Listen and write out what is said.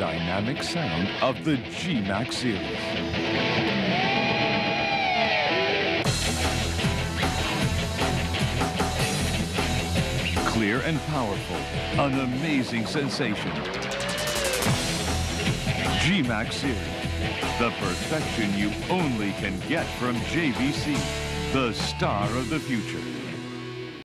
dynamic sound of the G-Max series. Clear and powerful, an amazing sensation. G-Max series, the perfection you only can get from JVC, the star of the future.